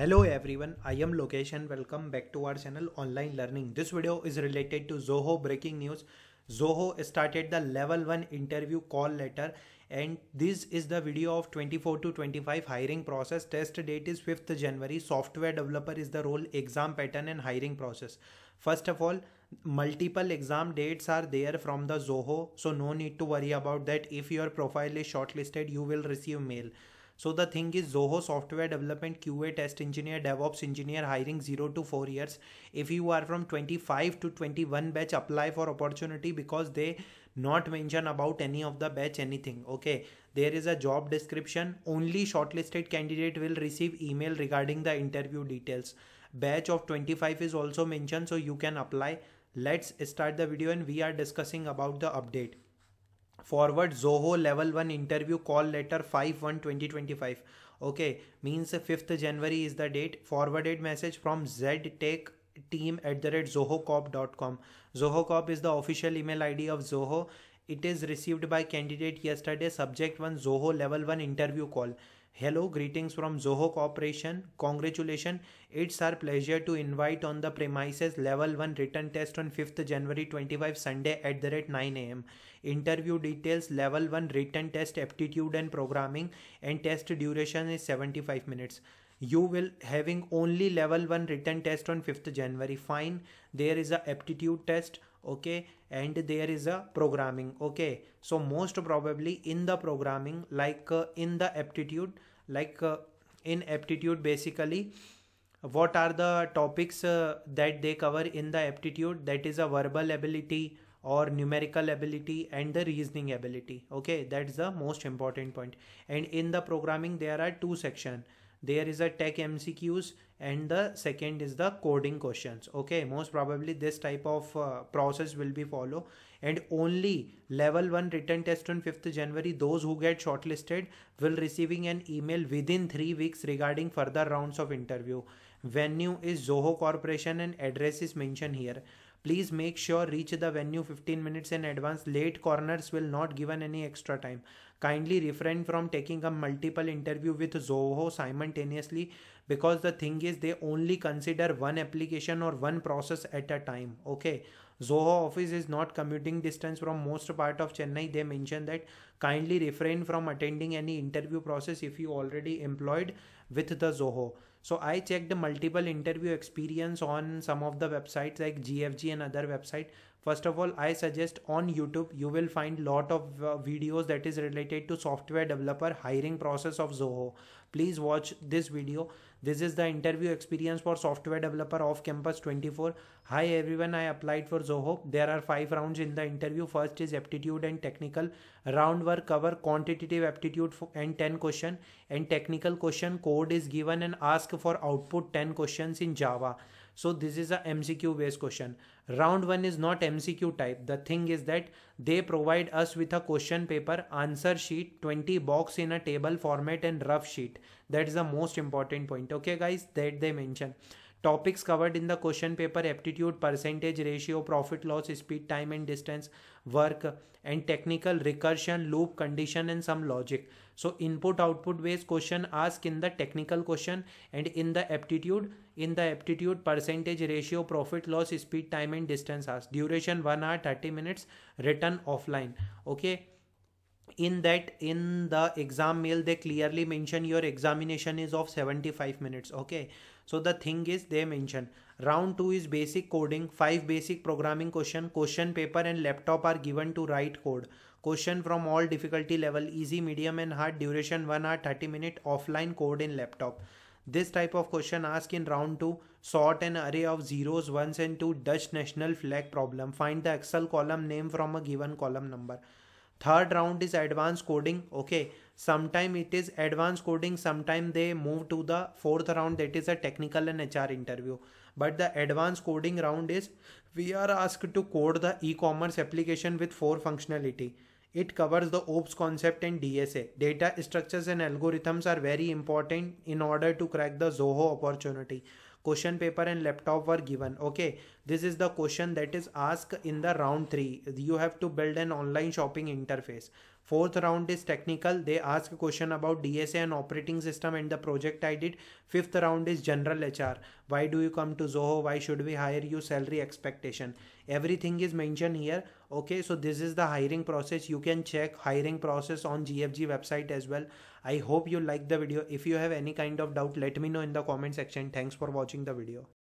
Hello everyone, I am Lokesh and welcome back to our channel Online Learning. This video is related to Zoho breaking news. Zoho started the level 1 interview call letter and this is the video of 24 to 25 hiring process. Test date is 5th January. Software developer is the role, exam pattern and hiring process. First of all, multiple exam dates are there from the Zoho so no need to worry about that. If your profile is shortlisted, you will receive mail. So the thing is Zoho software development QA test engineer DevOps engineer hiring 0 to 4 years. If you are from 25 to 21 batch apply for opportunity because they not mention about any of the batch anything. Okay. There is a job description. Only shortlisted candidate will receive email regarding the interview details. Batch of 25 is also mentioned so you can apply. Let's start the video and we are discussing about the update forward zoho level 1 interview call letter 5 1 2025 okay means 5th january is the date. Forwarded message from ztech team at the rate zohocorp.com zohocorp is the official email id of zoho. It is received by candidate yesterday subject 1 zoho level 1 interview call Hello, greetings from Zoho Corporation. Congratulations. It's our pleasure to invite on the premises level 1 written test on 5th January 25 Sunday at the rate 9 am. Interview details level 1 written test aptitude and programming and test duration is 75 minutes you will having only level 1 written test on 5th january fine there is a aptitude test okay and there is a programming okay. So most probably in the programming like uh, in the aptitude like uh, in aptitude basically what are the topics uh, that they cover in the aptitude? That is a verbal ability or numerical ability and the reasoning ability okay. That's the most important point. And in the programming there are two section there is a tech mcqs and the second is the coding questions. Okay most probably this type of uh, process will be follow. And only level 1 written test on 5th january those who get shortlisted will receiving an email within 3 weeks regarding further rounds of interview. Venue is zoho corporation and address is mentioned here Please make sure reach the venue 15 minutes in advance. Late corners will not given any extra time. Kindly refrain from taking a multiple interview with Zoho simultaneously because the thing is they only consider one application or one process at a time. Okay. Zoho office is not commuting distance from most part of Chennai. They mention that kindly refrain from attending any interview process if you already employed with the Zoho. So I checked multiple interview experience on some of the websites like GFG and other website. First of all, I suggest on YouTube, you will find lot of uh, videos that is related to software developer hiring process of Zoho. Please watch this video. This is the interview experience for software developer off campus 24. Hi everyone, I applied for Zoho. There are five rounds in the interview. First is aptitude and technical. Round work cover quantitative aptitude and 10 question and technical question code is given and ask for output 10 questions in Java. So this is a MCQ based question. Round 1 is not MCQ type. The thing is that they provide us with a question paper, answer sheet, 20 box in a table format and rough sheet. That is the most important point. Okay guys, that they mention. Topics covered in the question paper aptitude, percentage ratio, profit loss, speed, time and distance, work and technical recursion, loop, condition and some logic. So input output based question ask in the technical question and in the aptitude, in the aptitude percentage ratio, profit loss, speed, time and distance ask. Duration 1 hour 30 minutes written offline. Okay in that in the exam mail they clearly mention your examination is of 75 minutes okay? So the thing is they mention round 2 is basic coding 5 basic programming question question paper and laptop are given to write code. Question from all difficulty level easy medium and hard duration 1 hour 30 minute offline code in laptop. This type of question asked in round 2 sort an array of zeros ones and two dutch national flag problem. Find the excel column name from a given column number third round is advanced coding okay. Sometime it is advanced coding sometime they move to the fourth round that is a technical and hr interview. But the advanced coding round is we are asked to code the e-commerce application with four functionality. It covers the ops concept and dsa data structures and algorithms are very important in order to crack the zoho opportunity question paper and laptop were given okay this is the question that is asked in the round 3 you have to build an online shopping interface Fourth round is technical. They ask a question about DSA and operating system and the project I did. Fifth round is general HR. Why do you come to Zoho? Why should we hire you? Salary expectation. Everything is mentioned here. Okay, so this is the hiring process. You can check hiring process on GFG website as well. I hope you like the video. If you have any kind of doubt, let me know in the comment section. Thanks for watching the video.